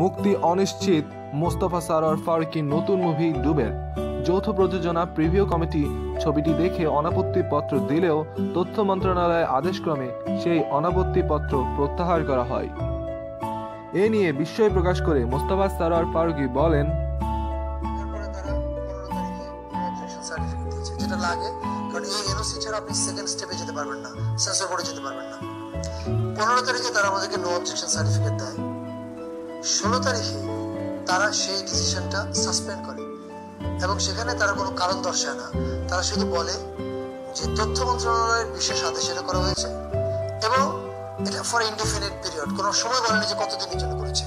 মুক্তি অনিশ্চিত, মোস্তফা সারোয়ার ফারুকির নতুন মুভি ডুবের যৌথ প্রযোজনা প্রিভিউ কমিটি ছবিটি দেখে অনাপত্তি পত্র দিলেও তথ্য মন্ত্রণালয়ের আদেশক্রমে সেই অনাপত্তি পত্র প্রত্যাহার করা হয়। এ নিয়ে বিস্ময় প্রকাশ করে মোস্তফা সারোয়ার ফারুকি বলেন পনেরো তারিখে তারা আমাদেরকে নো অবজেকশন সার্টিফিকেট দেয়। ষোলো তারিখে তারা সেই ডিসিশনটা সাসপেন্ড করে। এবং সেখানে তারা কোনো কারণ দর্শায় না। তারা শুধু বলে যে তথ্য মন্ত্রণালয়ের বিশেষ আদেশ এটা করা হয়েছে এবং এটা ফর ইনডিফিনিট পিরিয়ড কোনো সময় বলেনি যে কতদিনের জন্য করেছে।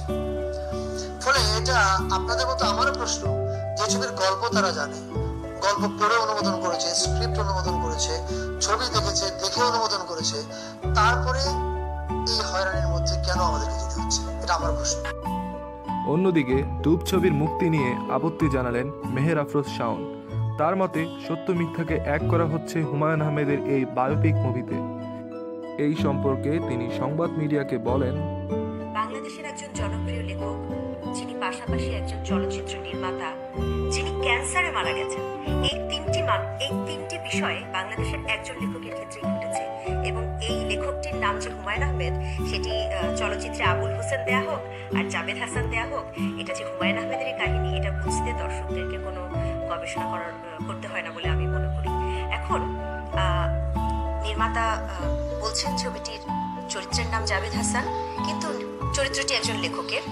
ফলে এটা আপনাদের মতো আমারও প্রশ্ন, যে ছবির গল্প তারা জানে। গল্প পড়ে অনুমোদন করেছে স্ক্রিপ্ট অনুমোদন করেছে, ছবি দেখেছে, দেখে অনুমোদন করেছে। তারপরে এই হয়রানির মধ্যে কেন আমাদেরকে যেতে হচ্ছে? এটা আমার প্রশ্ন অন্যদিকে ডুব ছবির মুক্তি নিয়ে আপত্তি জানালেন মেহের আফরোজ শাওন। তার মতে সত্য মিথ্যাকে এক করা হচ্ছে হুমায়ুন আহমেদের এই বায়োপিক মুভিতে। এই সম্পর্কে তিনি সংবাদ মিডিয়াকে বলেন বাংলাদেশের একজন জনপ্রিয় লেখক যিনি পাশাপাশি একজন চলচ্চিত্র নির্মাতা যিনি ক্যান্সারে মারা গেছেন। এই তিনটি মান- এই তিনটি বিষয়ে বাংলাদেশের একজন লেখকের ক্ষেত্রে লেখকটির নাম যে হুমায়ুন আহমেদ, সেটি চলচ্চিত্রে আবুল হোসেন দেয়া হোক আর জাবেদ হাসান দেয়া হোক, এটা যে হুমায়ুন আহমেদের কাহিনী, এটা বুঝতে দর্শকদেরকে কোনো গবেষণা করার করতে হয় না বলে আমি মনে করি। এখন নির্মাতা বলছেন ছবিটির চরিত্রের নাম জাবেদ হাসান, কিন্তু চরিত্রটি একজন লেখকের।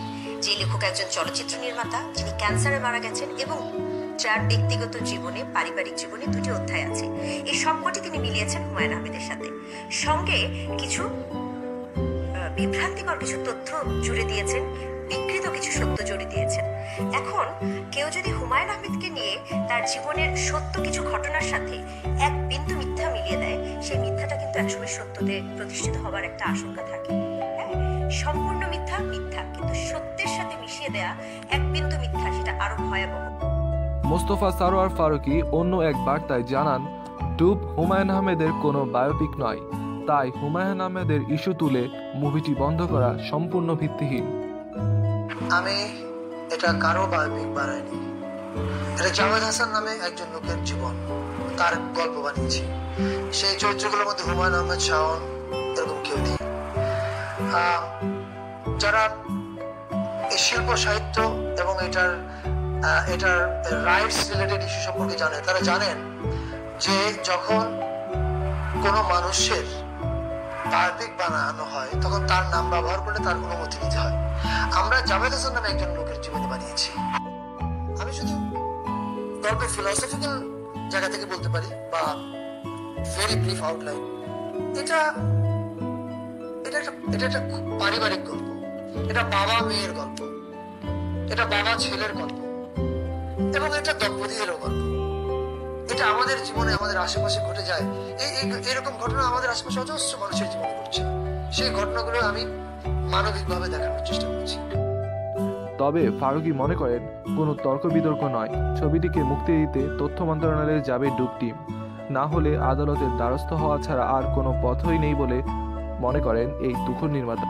যে লেখক একজন চলচ্চিত্র নির্মাতা যিনি ক্যান্সারে মারা গেছেন এবং যার ব্যক্তিগত জীবনে, পারিবারিক জীবনে দুটি অধ্যায় আছে। সবকটি তিনি মিলিয়েছেন হুমায়ুন আহমেদের সাথে। সঙ্গে কিছু বিভ্রান্তিকর কিছু তথ্য জুড়ে দিয়েছেন, বিকৃত কিছু সত্য জুড়ে দিয়েছেন। এখন কেউ যদি হুমায়ুন আহমেদকে নিয়ে তার জীবনের সত্য কিছু ঘটনার সাথে এক বিন্দু মিথ্যা মিলিয়ে দেয়, সেই মিথ্যাটা কিন্তু একসময় সত্যতে প্রতিষ্ঠিত হবার একটা আশঙ্কা থাকে। হ্যাঁ সম্পূর্ণ মিথ্যা মিথ্যা, কিন্তু সত্যের সাথে মিশিয়ে দেয়া এক বিন্দু মিথ্যা, সেটা আরও ভয়াবহ। মোস্তফা সারোয়ার ফারুকি অন্য এক বার্তায় জানান ডুব হুমায়ুন আহমেদের কোনো বায়োপিক নয়। তাই হুমায়ুন আহমেদের ইস্যু তুলে মুভিটি বন্ধ করা সম্পূর্ণ ভিত্তিহীন। আমি এটা কারও বায়োপিক বানাইনি। এটা জাভেদ হাসান নামে একজন লোকের জীবন। তার গল্প বানিয়েছি। সেই চরিত্রগুলোর মধ্যে হুমায়ুন আহমেদ, শাওন এরকম কেউ নেই। যারা এই শিল্প, সাহিত্য এবং এটার এটার রাইটস রিলেটেড ইস্যু সম্পর্কে জানে, তারা জানেন যে যখন কোনো মানুষের বায়োপিক বানানো হয়, তখন তার নাম ব্যবহার করে তার অনুমতি নিতে হয়। আমরা জাভেদ হাসান নামে একজন লোকের জীবনী বানিয়েছি। আমি শুধু গল্পের ফিলোসফিক্যাল জায়গা থেকে বলতে পারি, বা ভেরি ব্রিফ আউটলাইন এটা এটা একটা এটা একটা পারিবারিক গল্প। এটা বাবা মেয়ের গল্প। এটা বাবা ছেলের গল্প। এবং এটা দম্পতিদেরও গল্প। এটা আমাদের জীবনে, আমাদের আশেপাশে ঘটে যায়। এই এরকম ঘটনা আমাদের আশেপাশে অজস্র মানুষের জীবনে ঘটছে। সেই ঘটনাগুলো আমি মানবিকভাবে দেখানোর চেষ্টা করছি। তবে ফারুকি মনে করেন, কোনো তর্ক বিতর্ক নয়। ছবিটিকে মুক্তি দিতে তথ্য মন্ত্রণালয়ে যাবে ডুব টিম। না হলে আদালতের দ্বারস্থ হওয়া ছাড়া আর কোনো পথই নেই বলে মনে করেন এই তুখোর নির্মাতা।